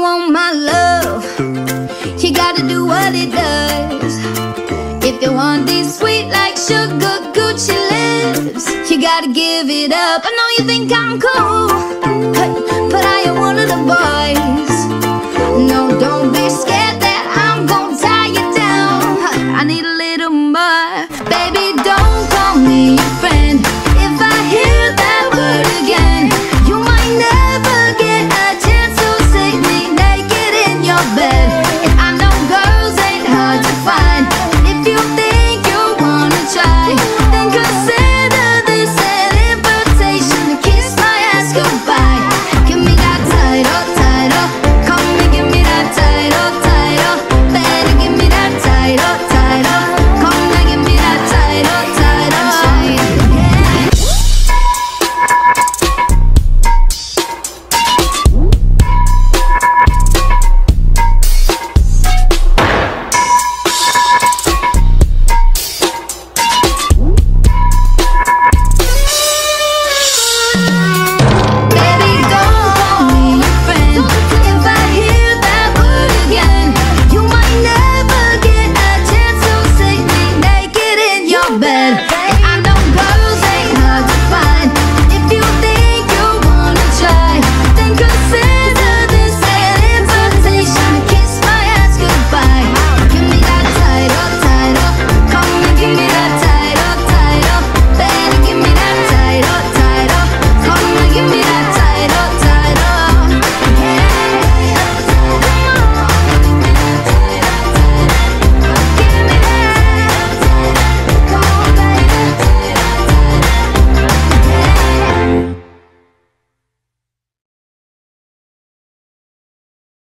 want my love, you gotta do what it does. If you want these sweet like sugar Gucci lips, you gotta give it up. I know you think I'm cool, but, but I am one of the boys. No, don't be scared that I'm gonna tie you down. I need a little more, baby. Don't call me bed.